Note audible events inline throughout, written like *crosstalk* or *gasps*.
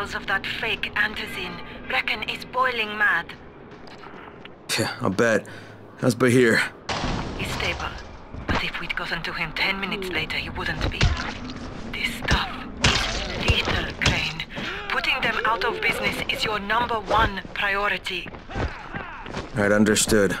of that fake antizin. Brecken is boiling mad. Yeah, I bet. bet. How's Bahir? He's stable. But if we'd gotten to him ten minutes later, he wouldn't be. This stuff is lethal, Crane. Putting them out of business is your number one priority. All right, understood.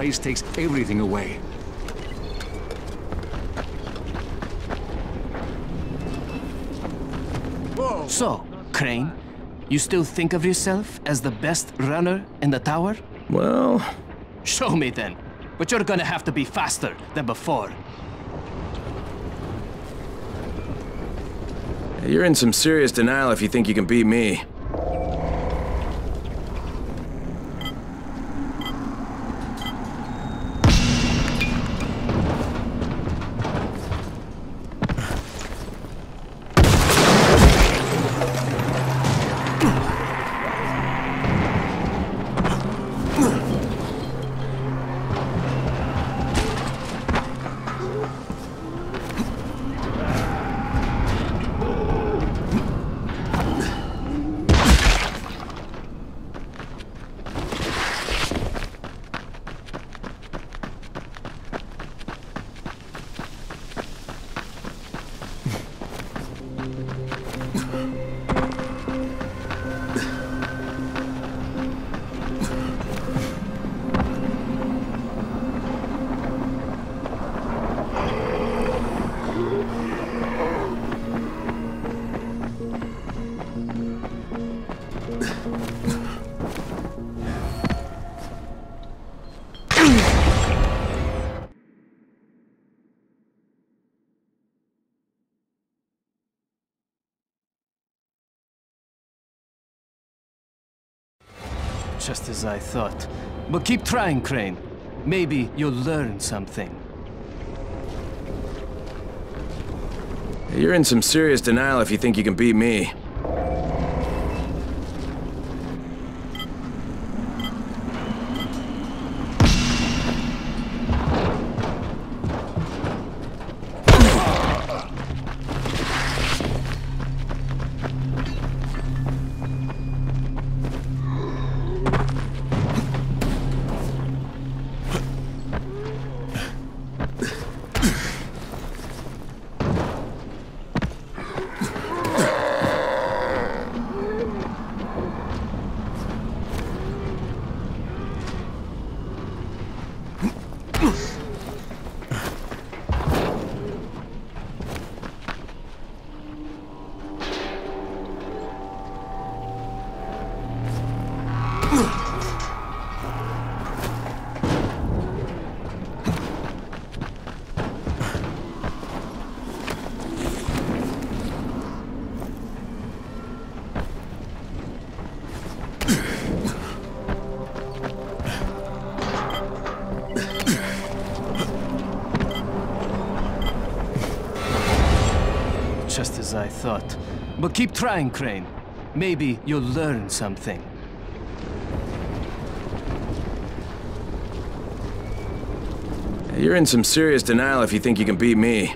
Rais takes everything away. So, Crane, you still think of yourself as the best runner in the tower? Well, Show me then. But you're gonna have to be faster than before. you're in some serious denial if you think you can beat me. Just as I thought. But keep trying, Crane. Maybe you'll learn something. You're in some serious denial if you think you can beat me. Thought. But keep trying, Crane. Maybe you'll learn something. You're in some serious denial if you think you can beat me.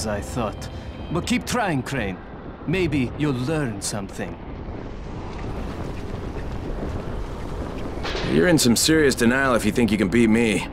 As I thought. But keep trying, Crane. Maybe you'll learn something. You're in some serious denial if you think you can beat me.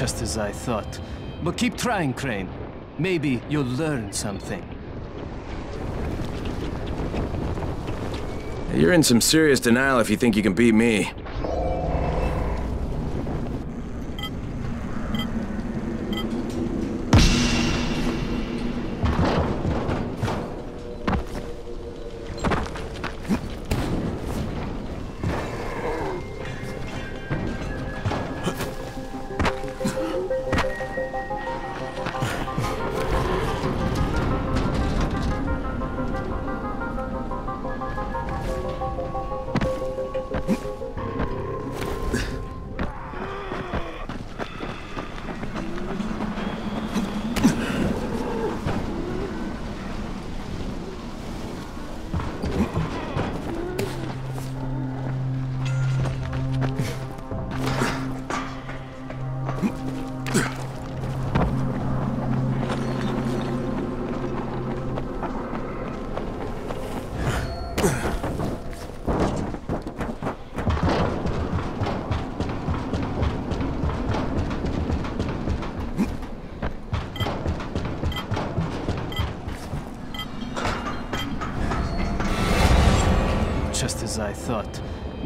Just as I thought. But keep trying, Crane. Maybe you'll learn something. You're in some serious denial if you think you can beat me.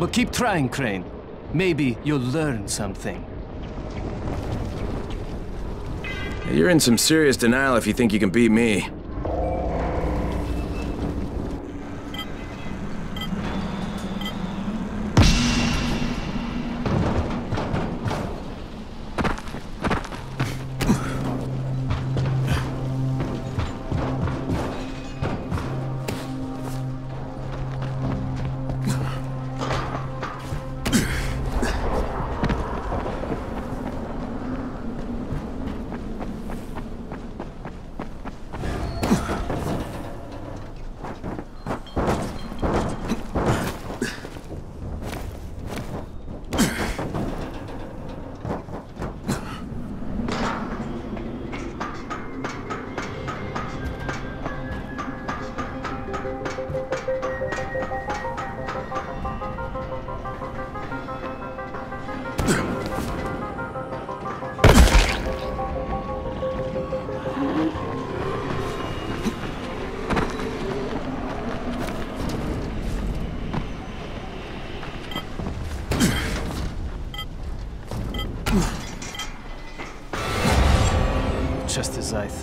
But keep trying, Crane. Maybe you'll learn something. You're in some serious denial if you think you can beat me.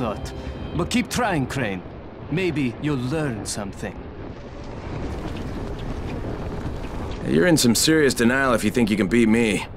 Thought. But keep trying, Crane. Maybe you'll learn something. You're in some serious denial if you think you can beat me.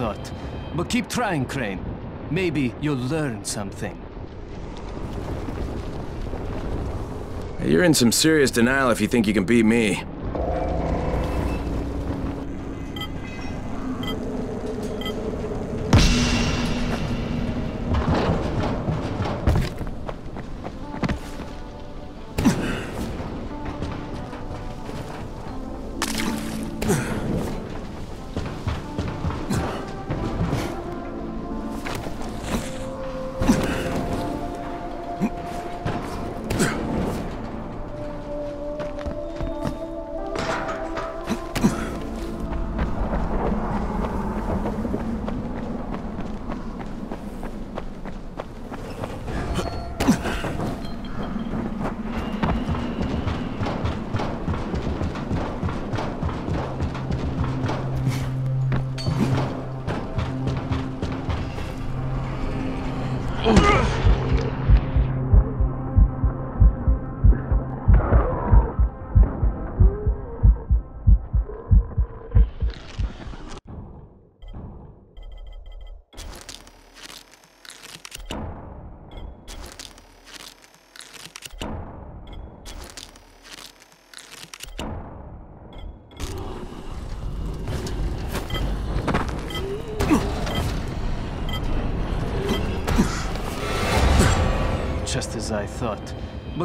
Thought. But keep trying, Crane. Maybe you'll learn something. You're in some serious denial if you think you can beat me.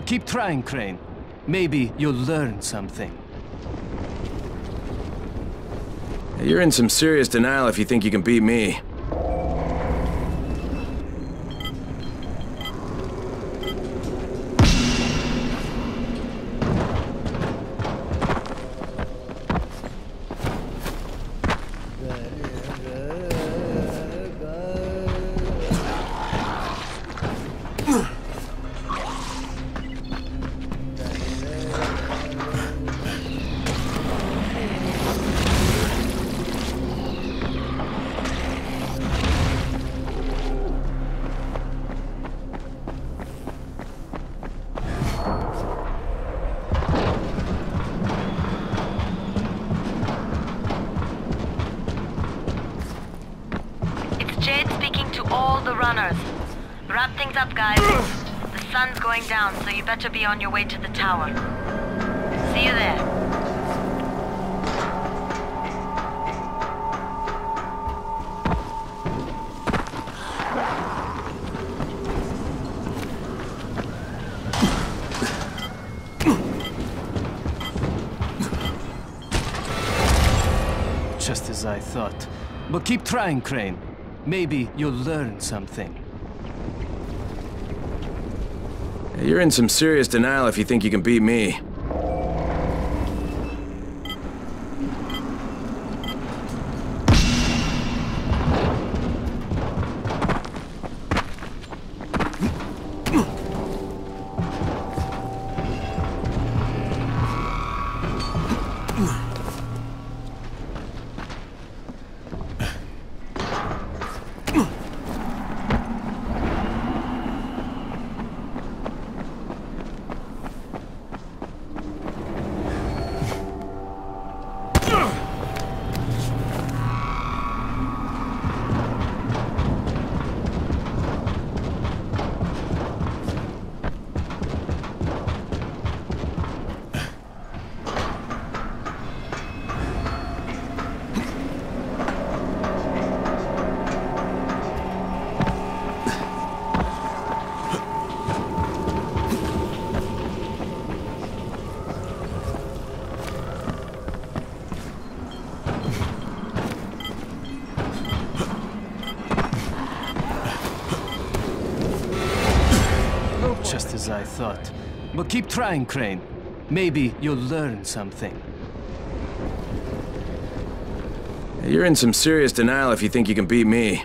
Keep trying, Crane. Maybe you'll learn something. You're in some serious denial if you think you can beat me. On your way to the tower. See you there. Just as I thought. But keep trying, Crane. Maybe you'll learn something. You're in some serious denial if you think you can beat me. Thought. But keep trying, Crane. Maybe you'll learn something. You're in some serious denial if you think you can beat me.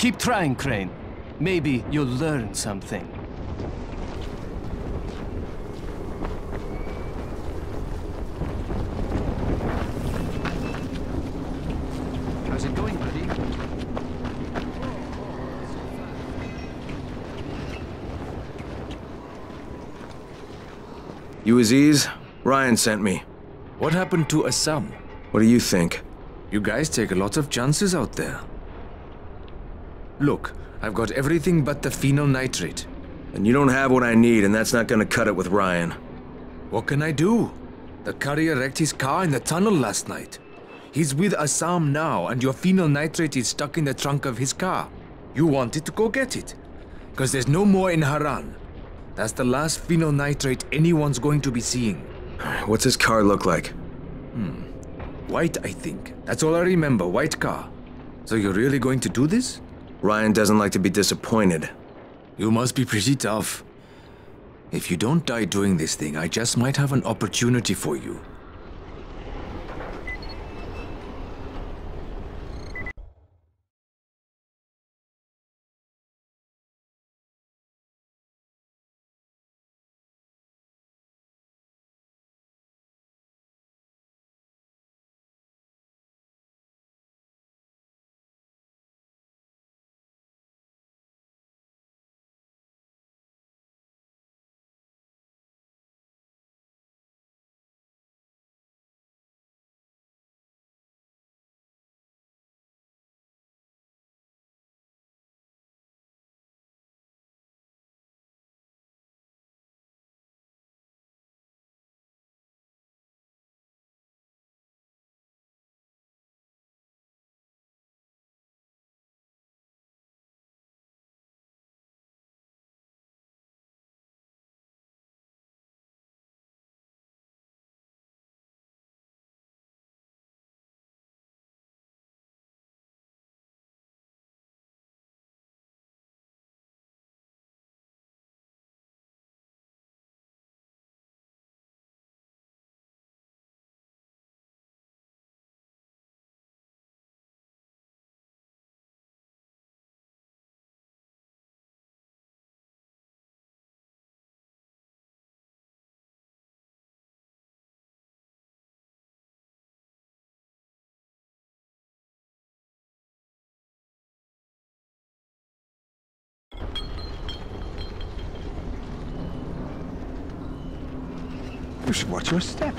Keep trying, Crane. Maybe you'll learn something. How's it going, buddy? You Aziz? Ryan sent me. What happened to Assam? What do you think? You guys take a lot of chances out there. I've got everything but the phenyl nitrate. And you don't have what I need, and that's not gonna cut it with Ryan. What can I do? The courier wrecked his car in the tunnel last night. He's with Assam now, and your phenyl nitrate is stuck in the trunk of his car. You wanted to go get it. Because there's no more in Harran. That's the last phenyl nitrate anyone's going to be seeing. *sighs* What's his car look like? Hmm. White, I think. That's all I remember. White car. So you're really going to do this? Ryan doesn't like to be disappointed. You must be pretty tough. If you don't die doing this thing, I just might have an opportunity for you. You should watch your step.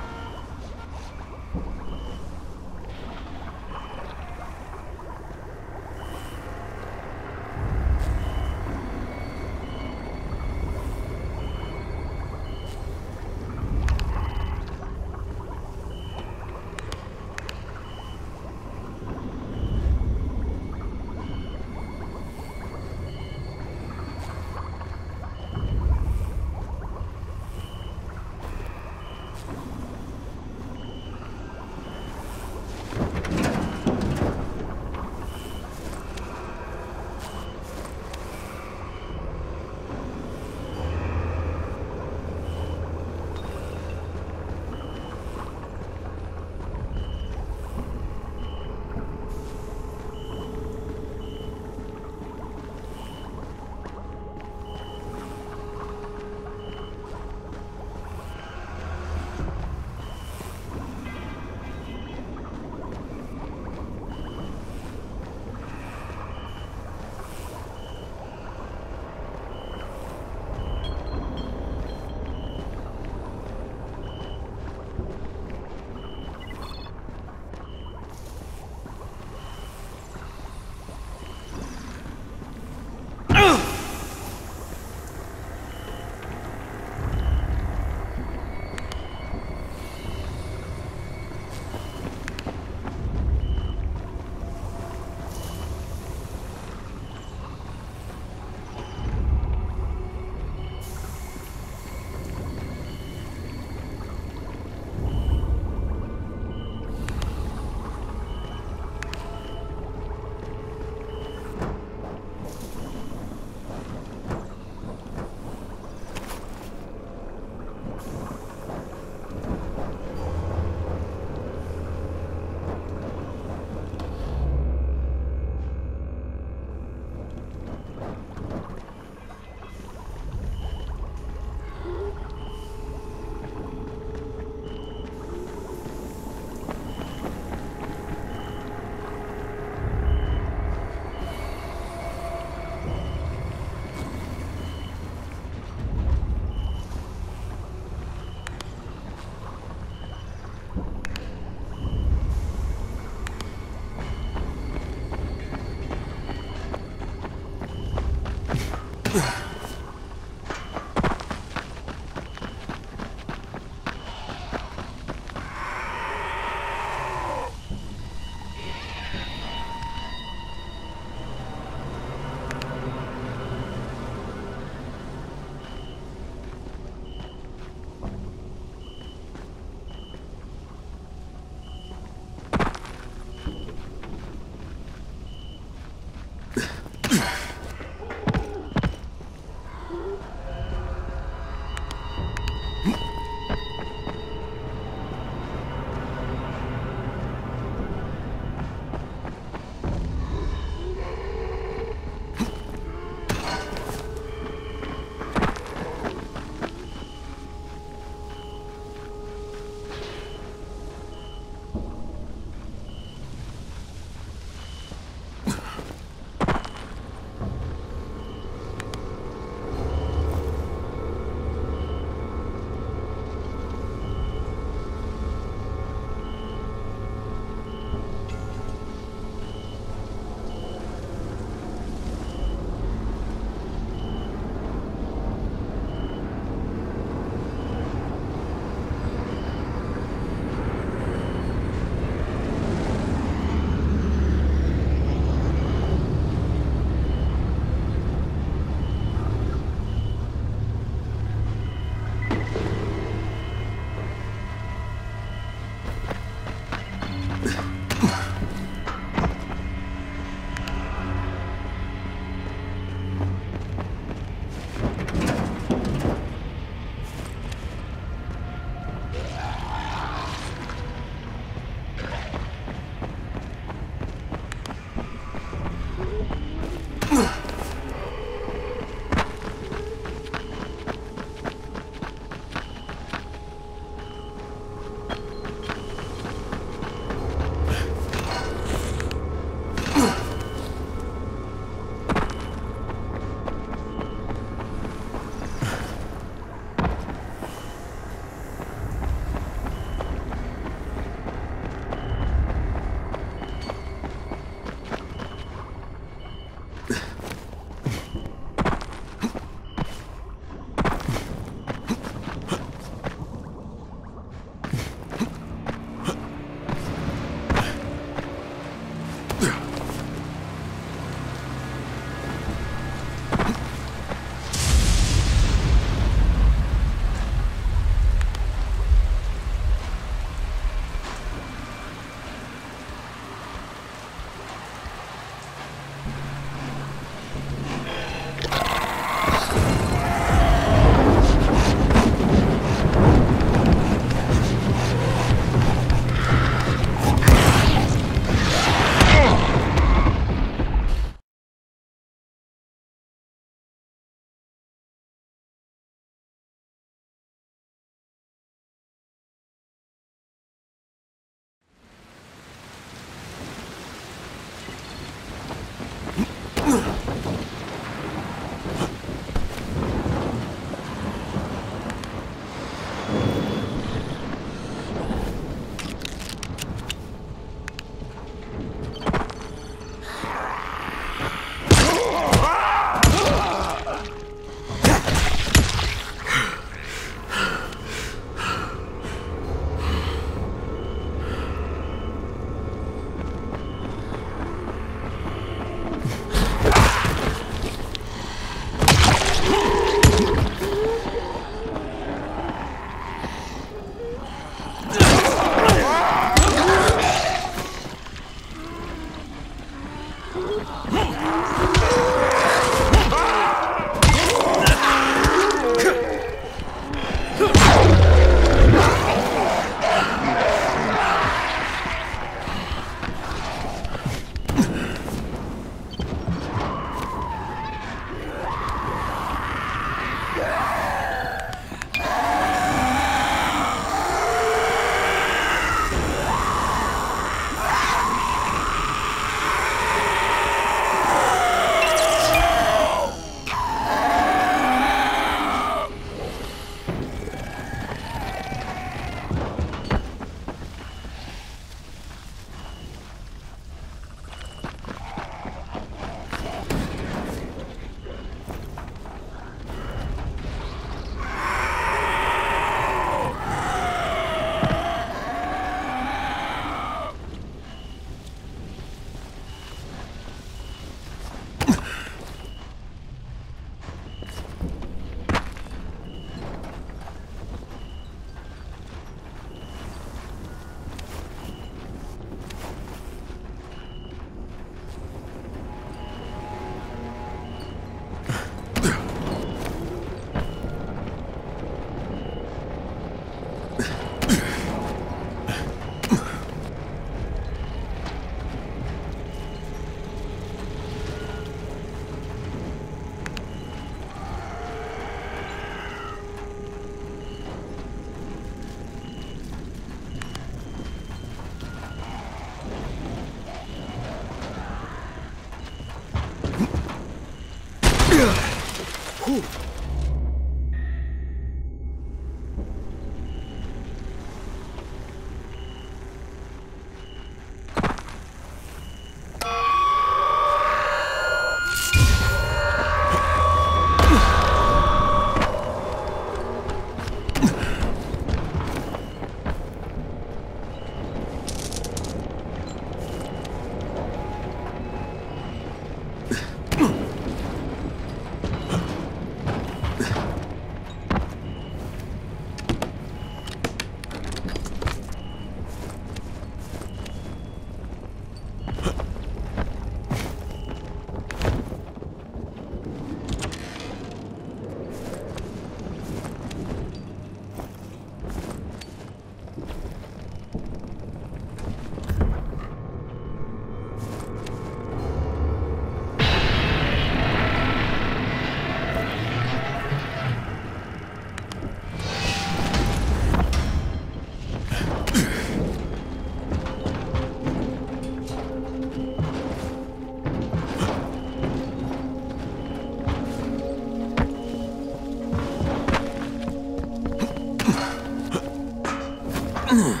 On, *clears throat*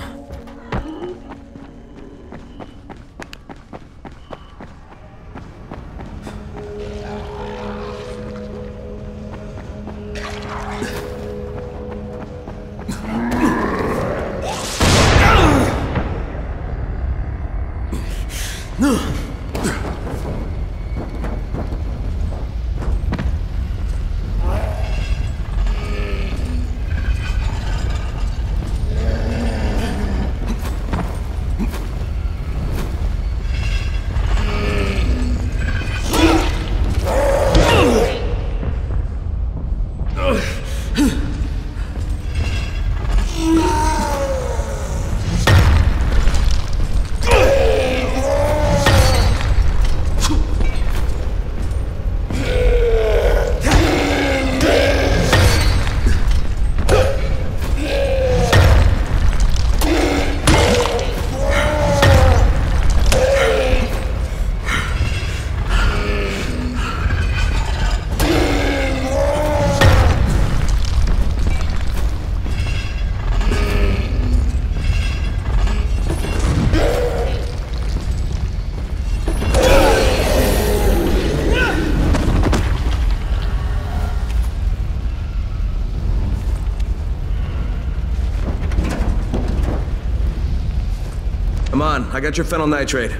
I got your phenyl nitrate.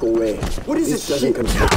Away. What is this? Doesn't come.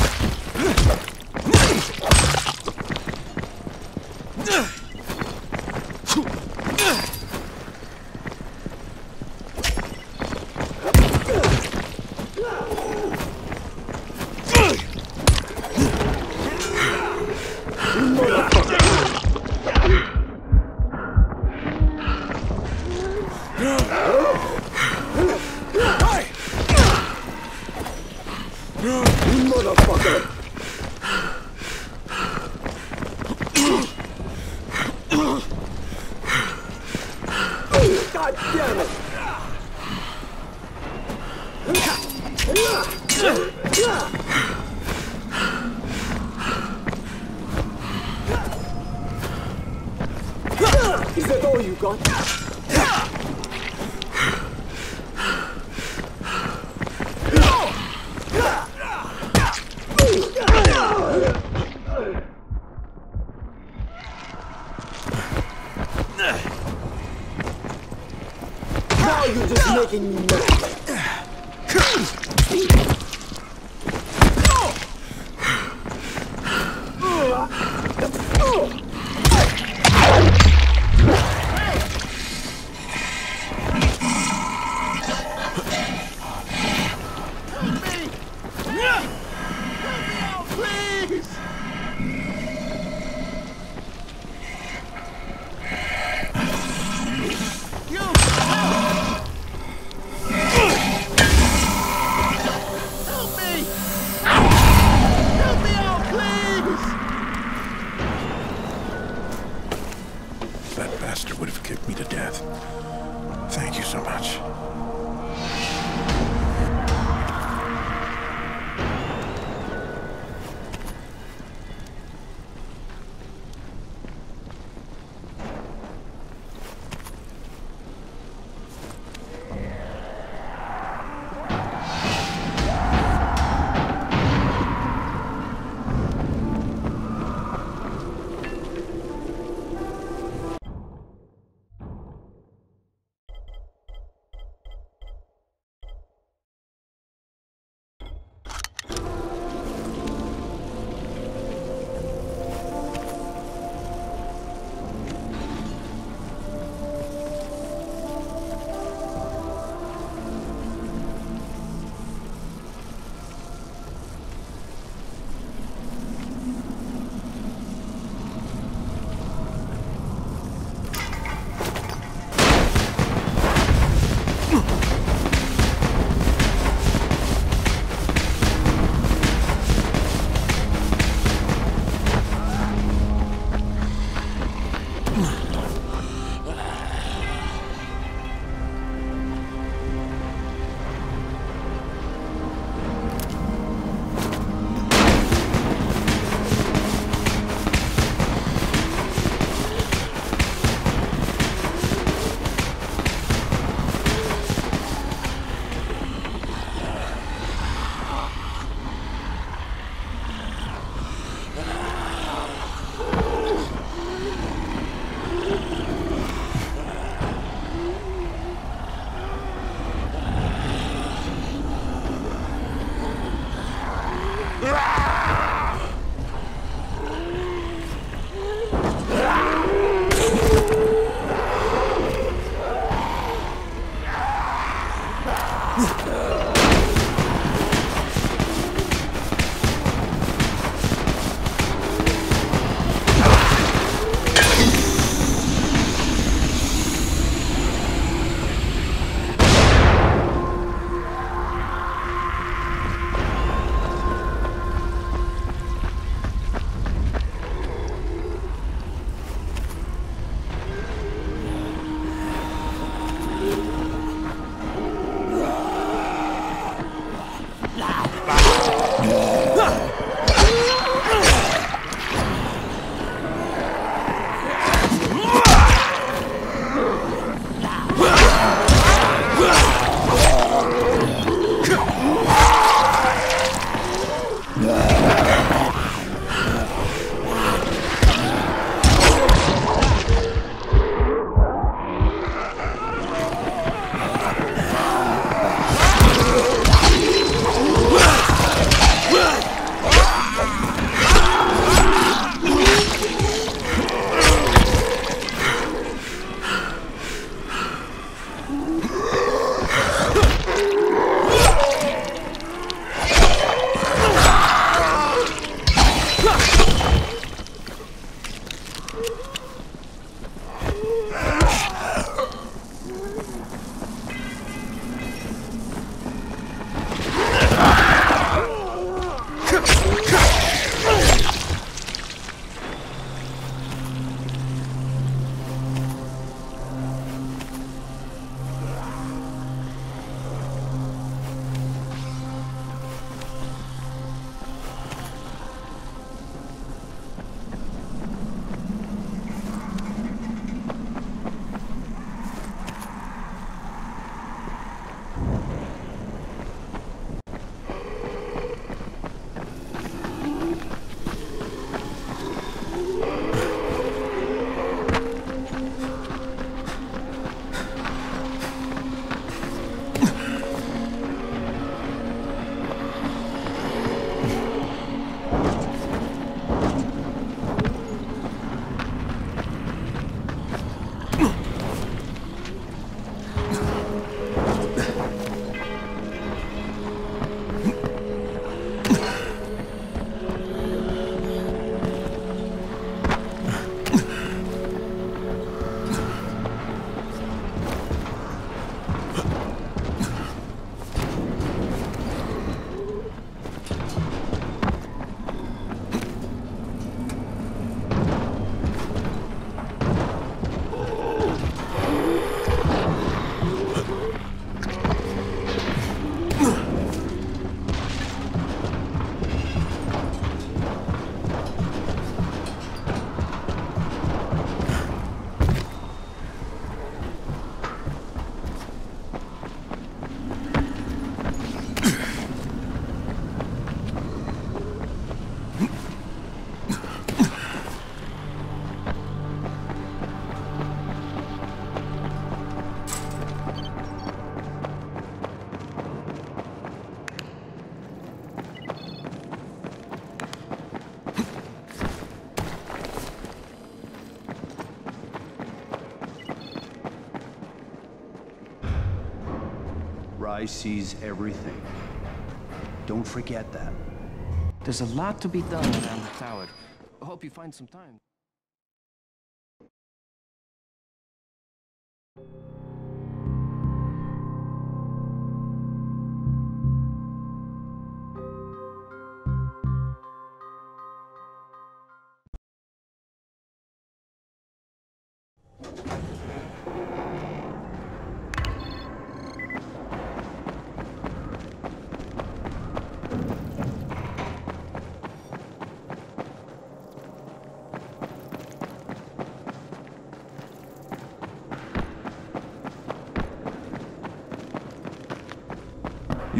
Rais sees everything. Don't forget that. There's a lot to be done around the tower. I hope you find some time.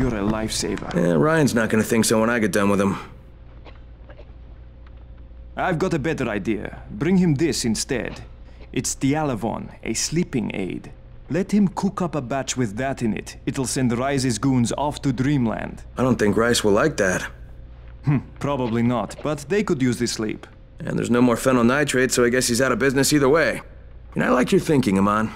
You're a lifesaver. Eh, Ryan's not gonna think so when I get done with him. I've got a better idea. Bring him this instead. It's Dialavon, a sleeping aid. Let him cook up a batch with that in it. It'll send Rais's goons off to Dreamland. I don't think Rice will like that. Probably not, but they could use the sleep. And there's no more phenyl nitrate, so I guess he's out of business either way. And I like your thinking, Aman.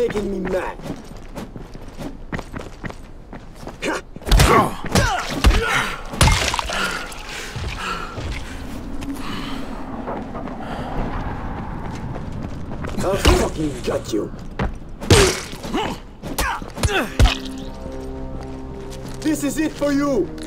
making me mad. I'll fucking got you. This is it for you!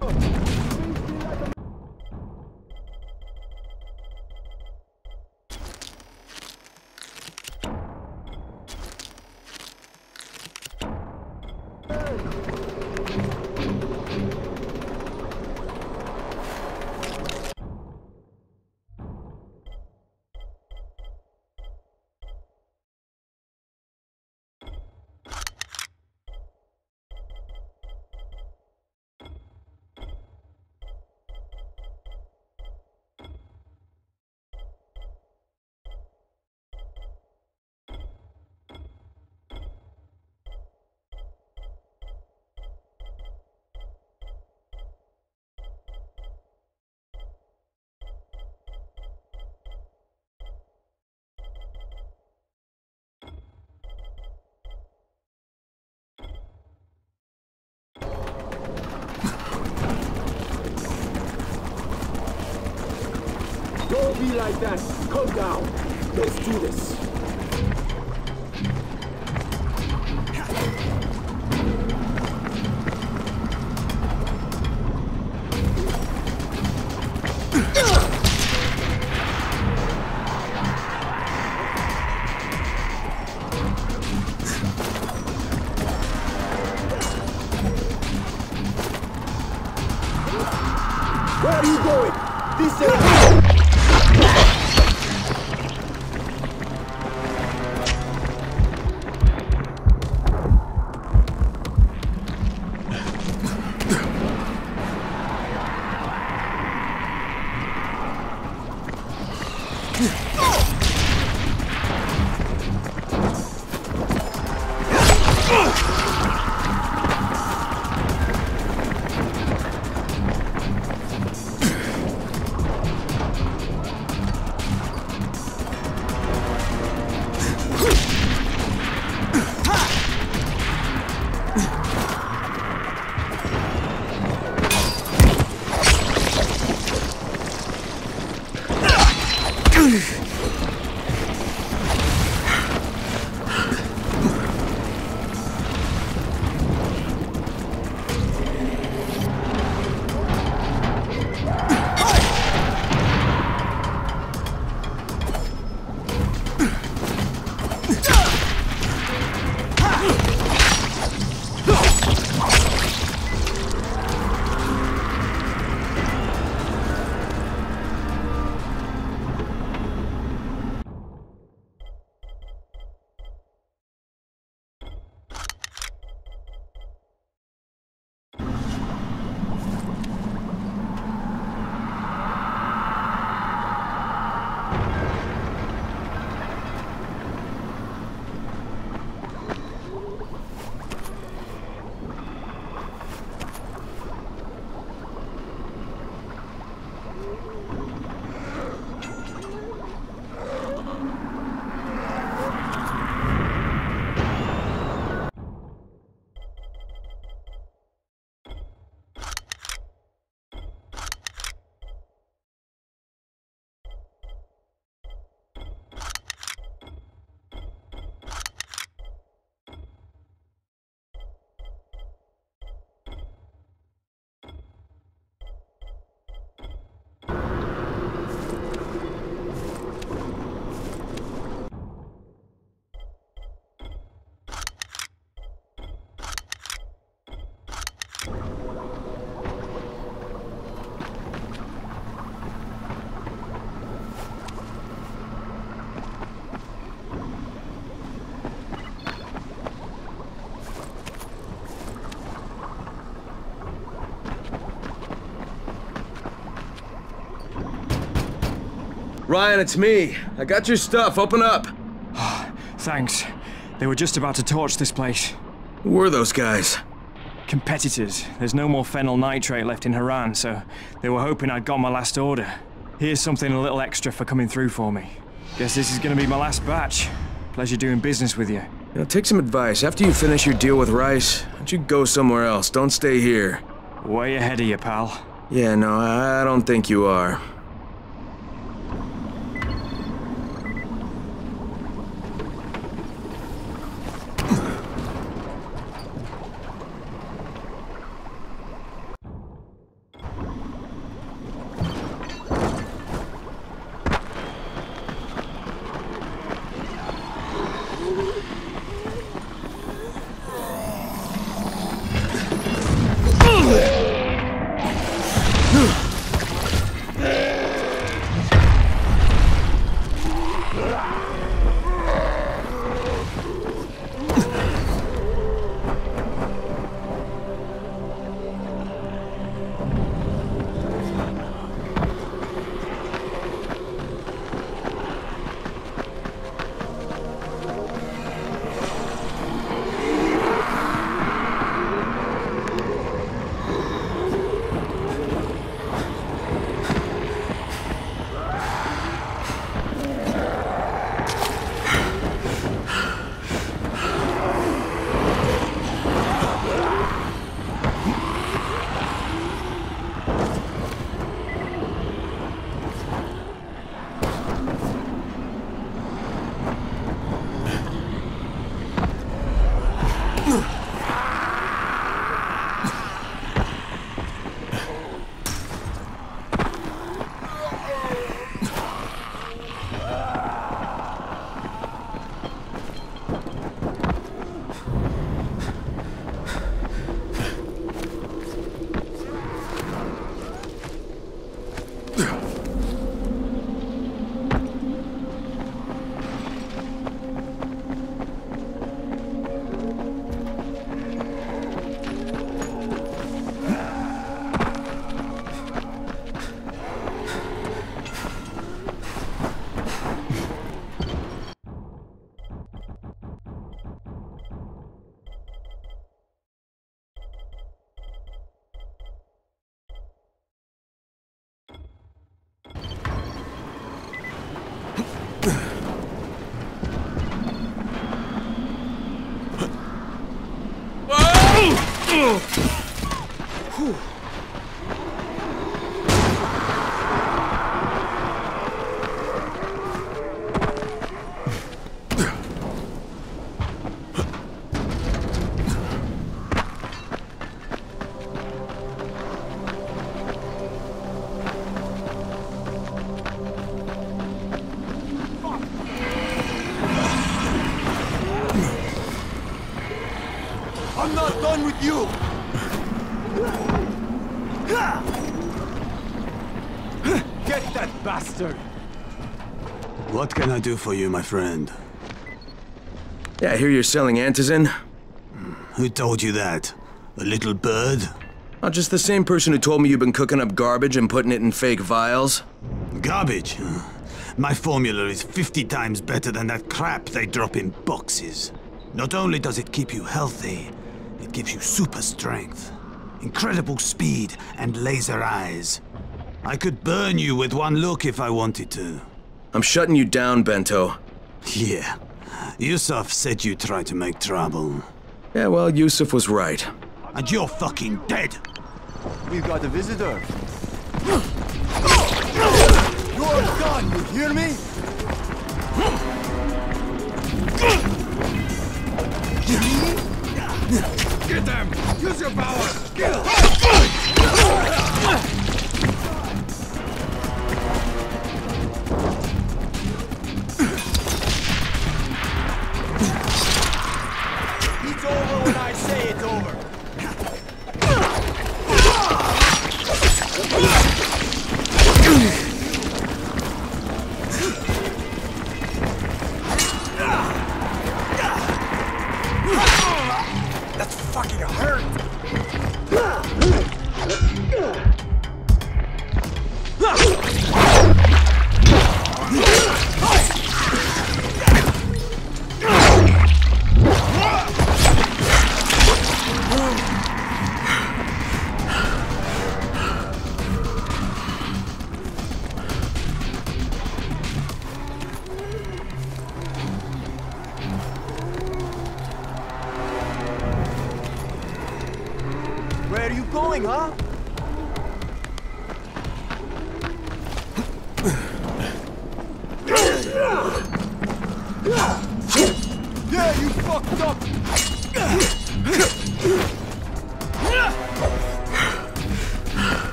Don't be like that. Calm down. Let's do this. Ryan, it's me. I got your stuff. Open up. *sighs* Thanks. They were just about to torch this place. Who were those guys? Competitors. There's no more phenyl nitrate left in Harran, so they were hoping I'd got my last order. Here's something a little extra for coming through for me. Guess this is gonna be my last batch. Pleasure doing business with you. Know, take some advice. After you finish your deal with Rais, why don't you go somewhere else? Don't stay here. Way ahead of you, pal. Yeah, no, I don't think you are. Done with you! Get that bastard! What can I do for you, my friend? Yeah, I hear you're selling antizin. Who told you that? A little bird? Not just the same person who told me you've been cooking up garbage and putting it in fake vials. Garbage? My formula is 50 times better than that crap they drop in boxes. Not only does it keep you healthy, it gives you super strength, incredible speed, and laser eyes. I could burn you with one look if I wanted to. I'm shutting you down, Bento. Yeah. Yusuf said you tried to make trouble. Yeah, well, Yusuf was right. And you're fucking dead! We've got a visitor. *gasps* You're done, you hear me? Use your power!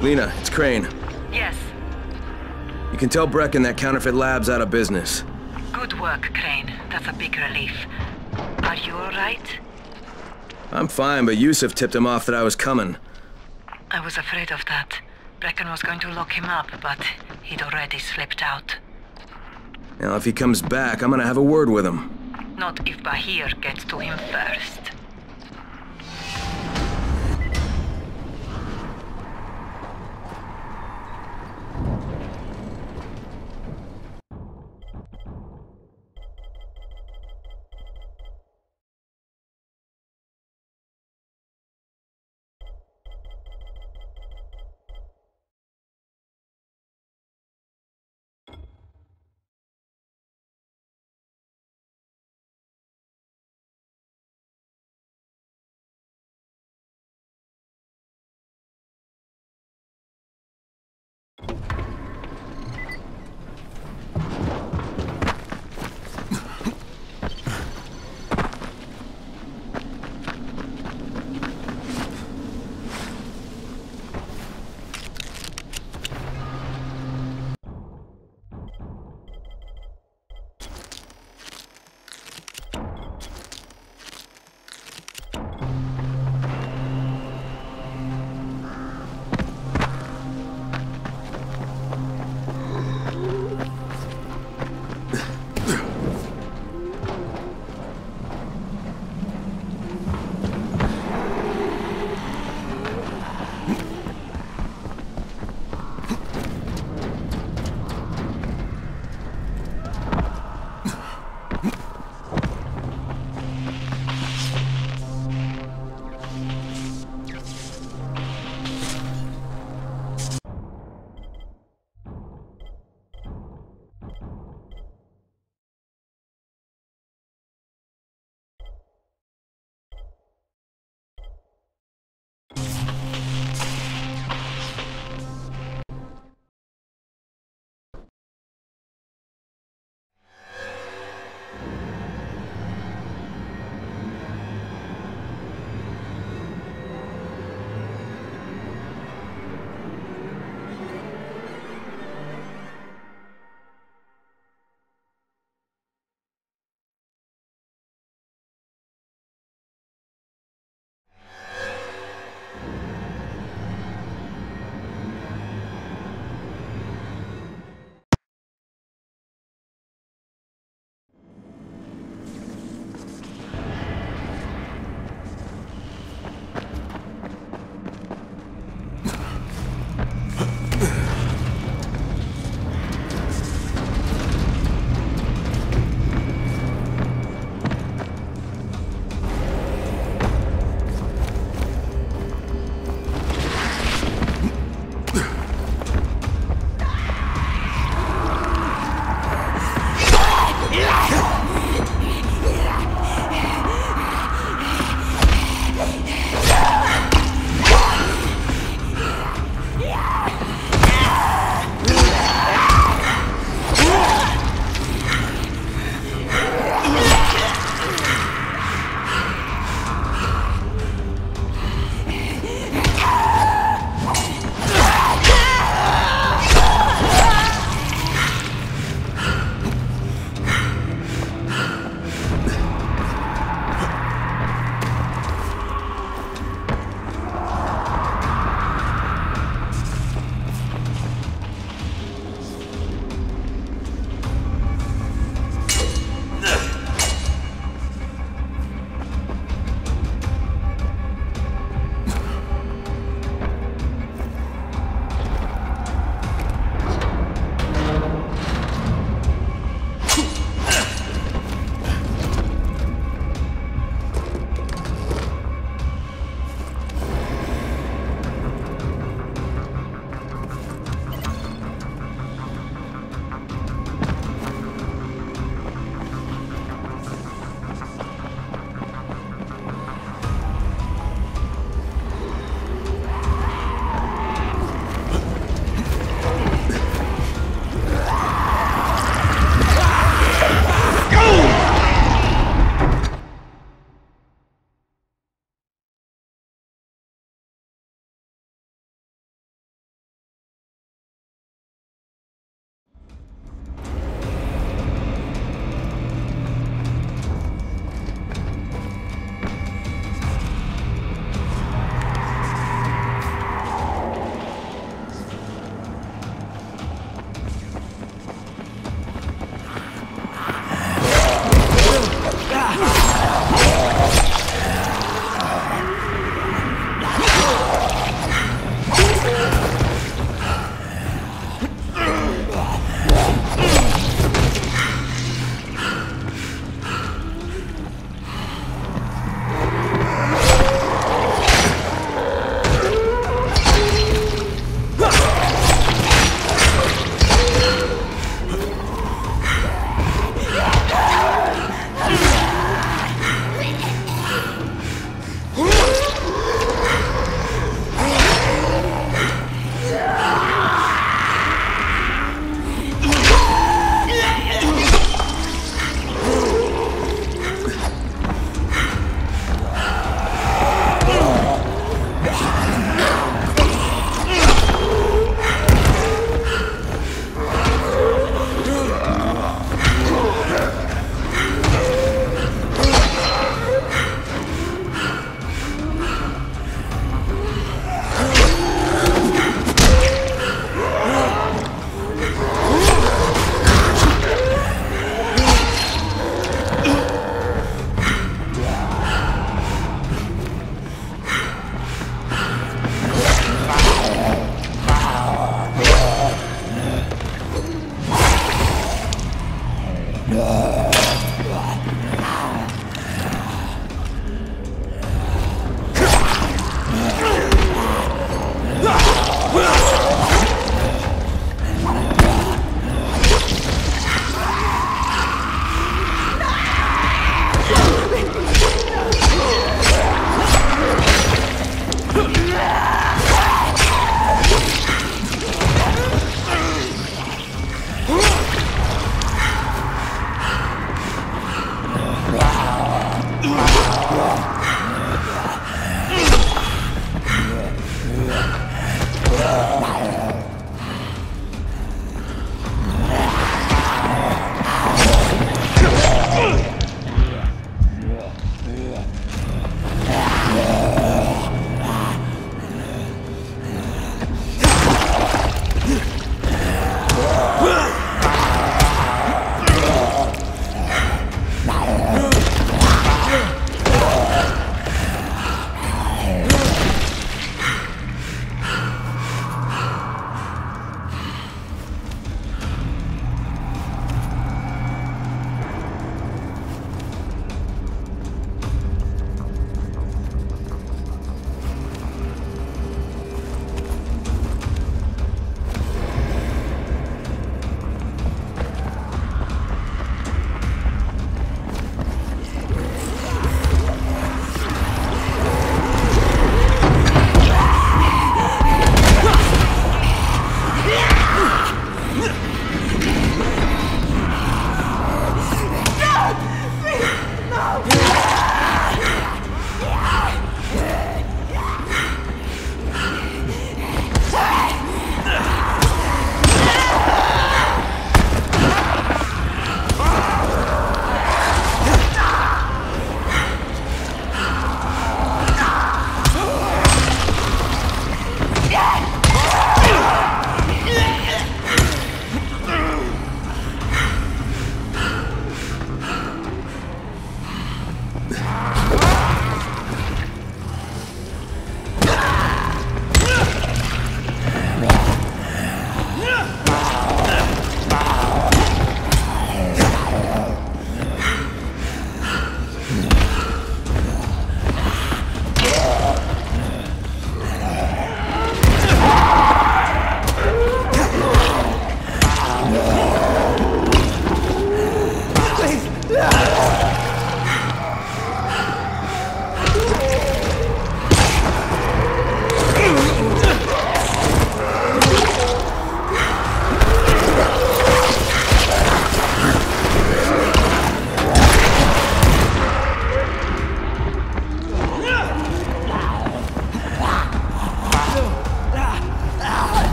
Lena, it's Crane. Yes. You can tell Brecken that counterfeit lab's out of business. Good work, Crane. That's a big relief. Are you alright? I'm fine, but Yusuf tipped him off that I was coming. I was afraid of that. Brecken was going to lock him up, but he'd already slipped out. Now, if he comes back, I'm gonna have a word with him. Not if Bahir gets to him first.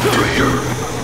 Traitor!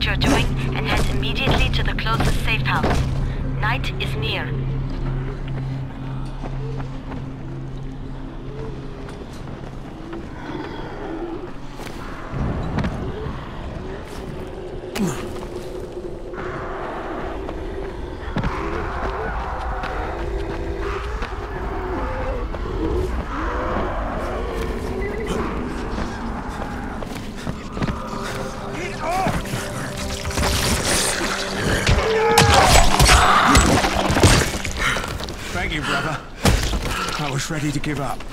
what you're doing and head immediately to the closest safe house. Night is near. Ready to give up.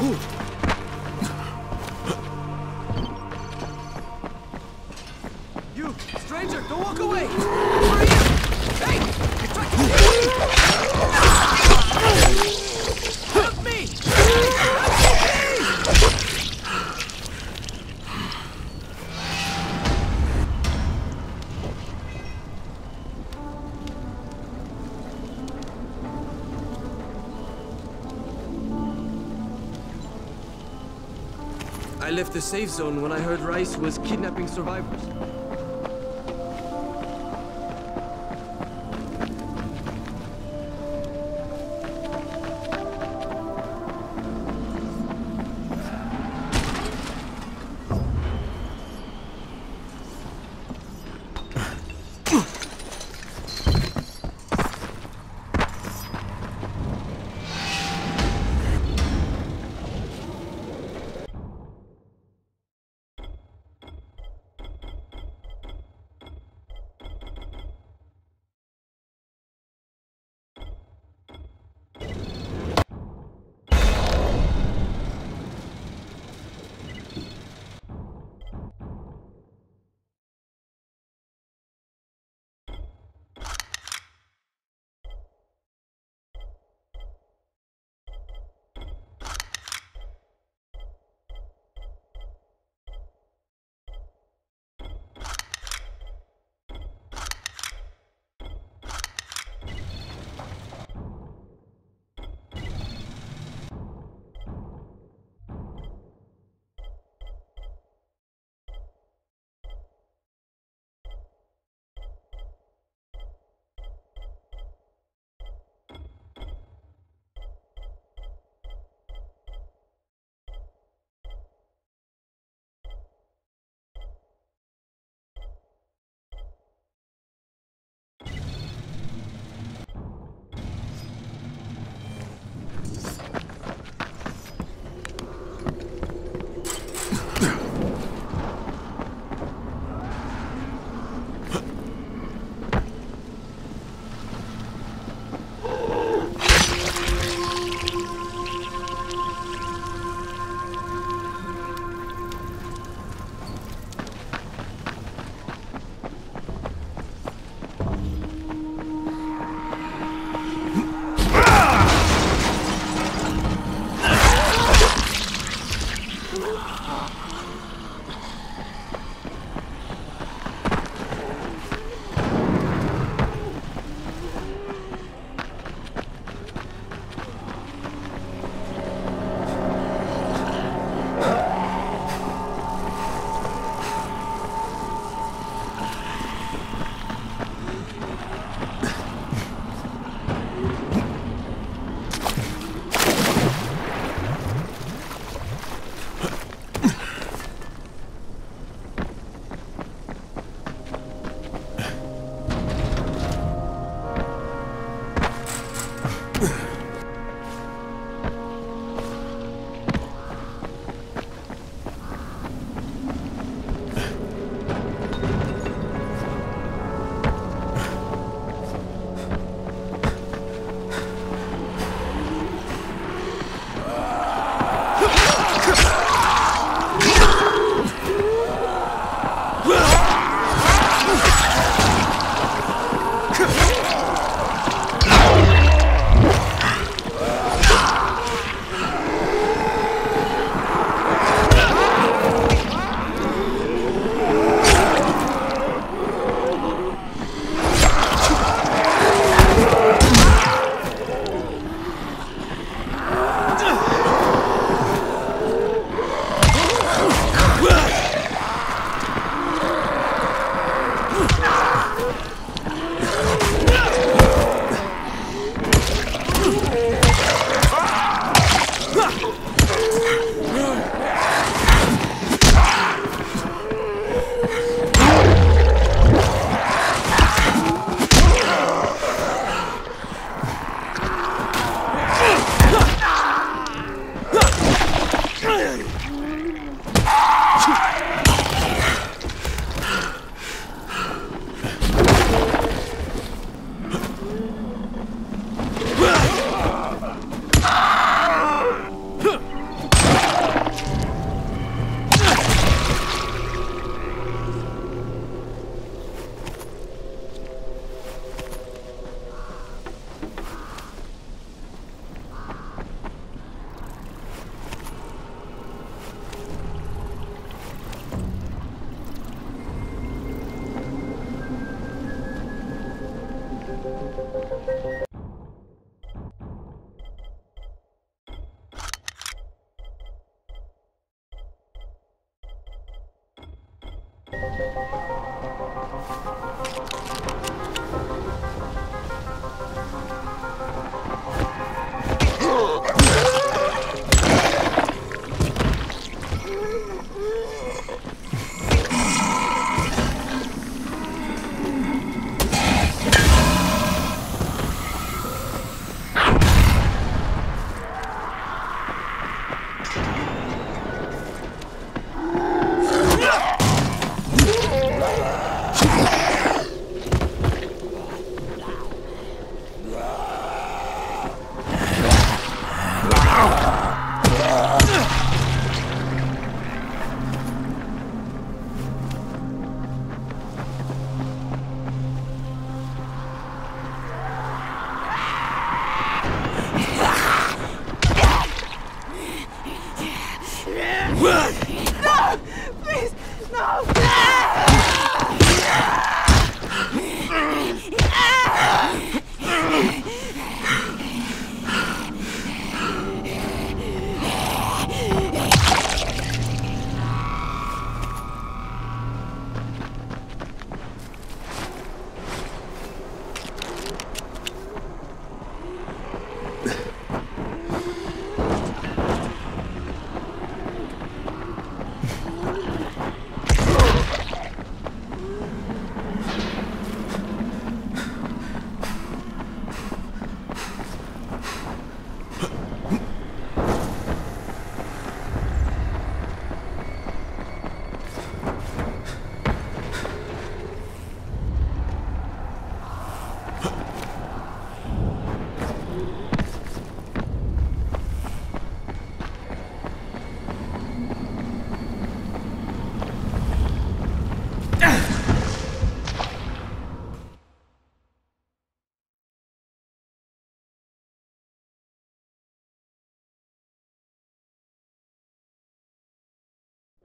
Cool. Left the safe zone when I heard Rais was kidnapping survivors.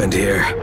happened here?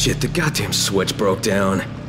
Shit, the goddamn switch broke down.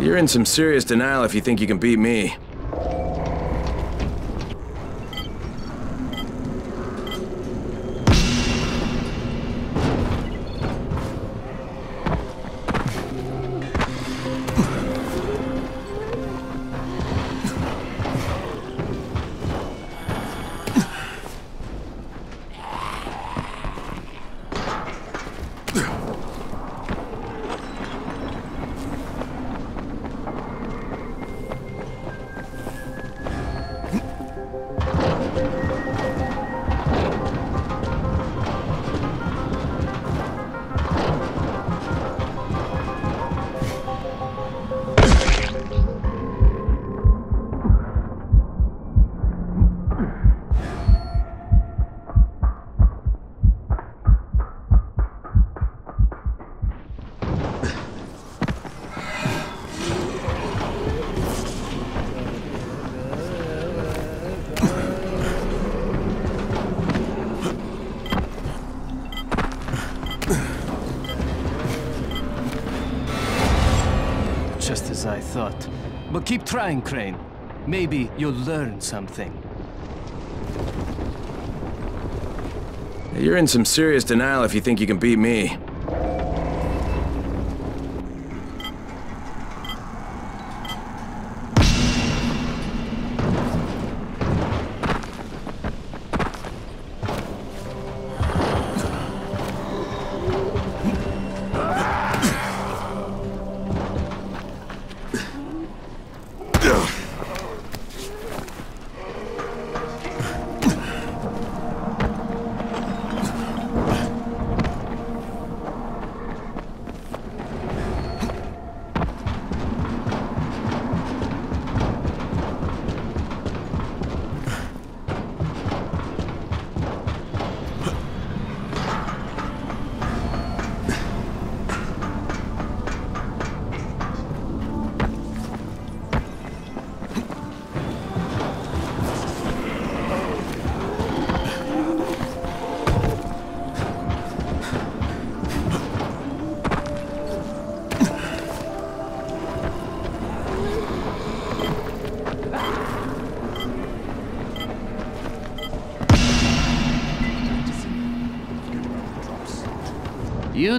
You're in some serious denial if you think you can beat me. Keep trying, Crane. Maybe you'll learn something. You're in some serious denial if you think you can beat me.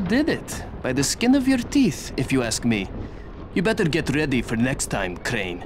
Did it. By the skin of your teeth, if you ask me. You better get ready for next time, Crane.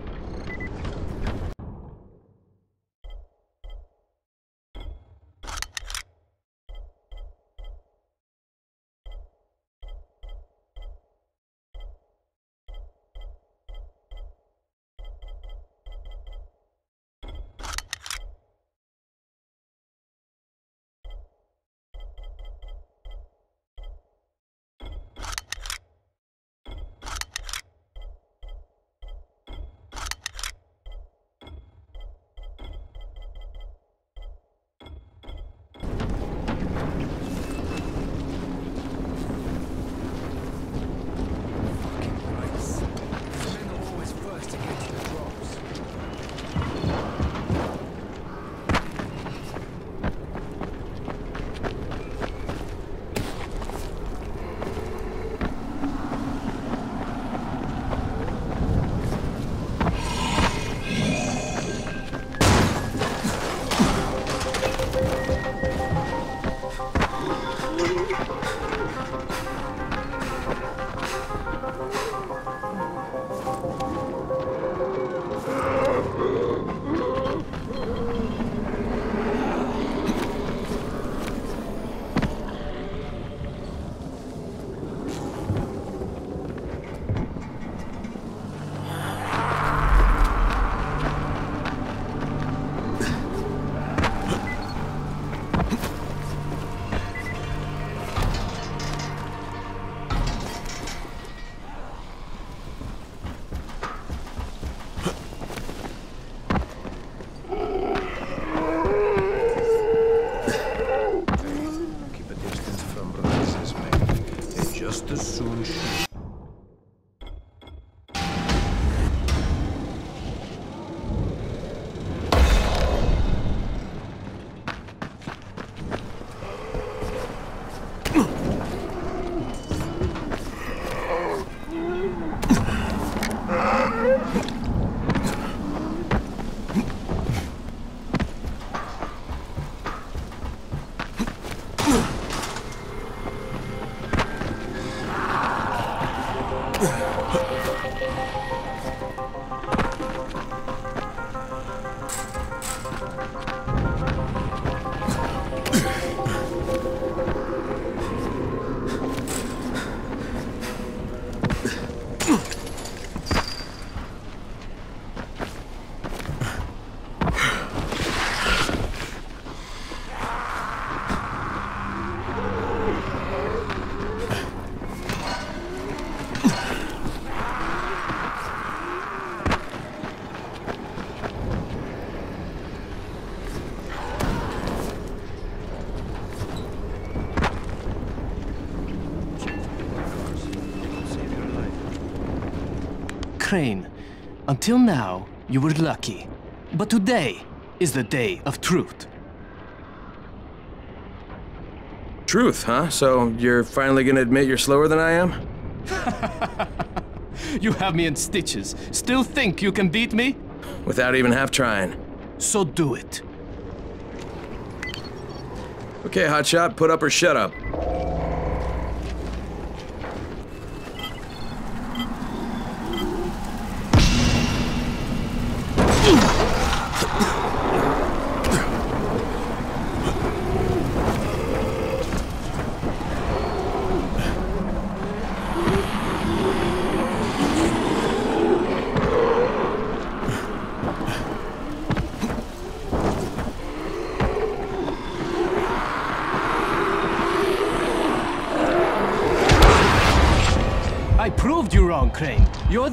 Crane, until now, you were lucky. But today is the day of truth. Truth, huh? So you're finally gonna admit you're slower than I am? *laughs* You have me in stitches. Still think you can beat me? Without even half trying. So do it. Okay, hotshot, put up or shut up.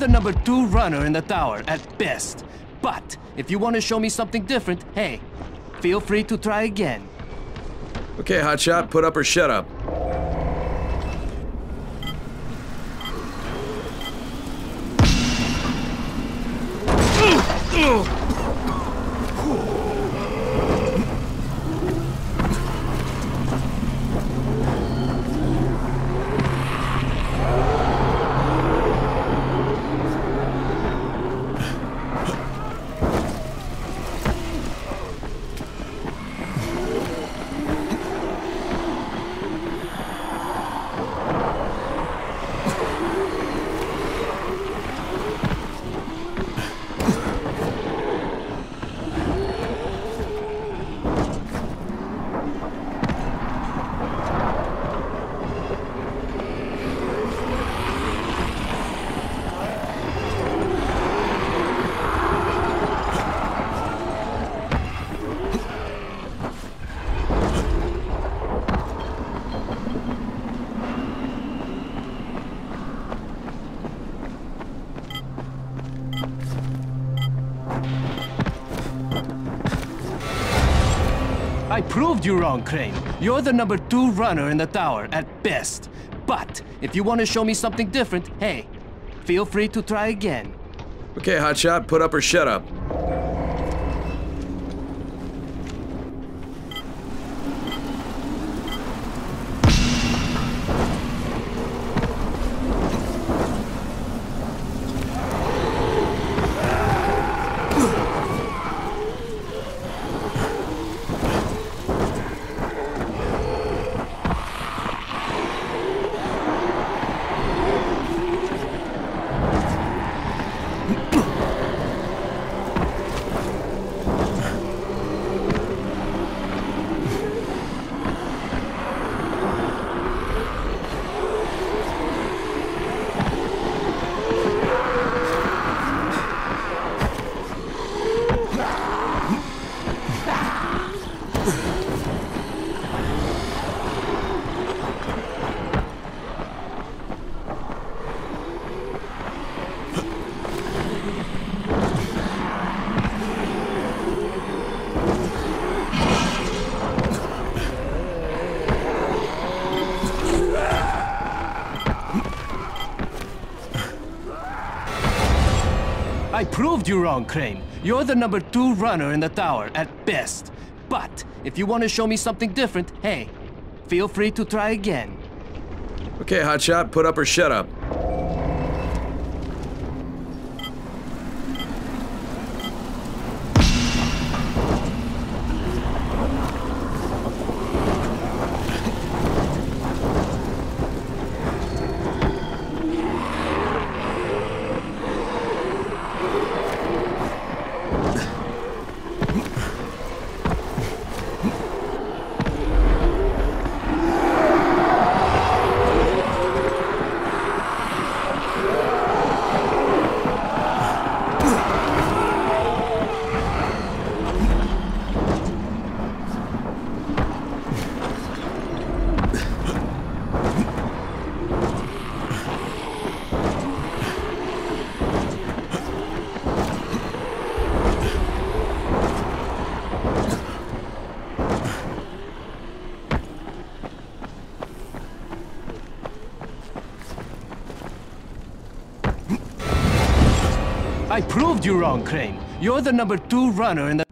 The number two runner in the tower at best. But if you want to show me something different, hey, feel free to try again. Okay, hotshot, put up or shut up. Proved you wrong, Crane. You're the number two runner in the tower at best. But if you want to show me something different, hey, feel free to try again. Okay, hotshot, put up or shut up. I proved you wrong, Crane. You're the number two runner in the tower at best. But if you want to show me something different, hey, feel free to try again. Okay, hotshot, put up or shut up. I proved you wrong, Crane. You're the number two runner in the...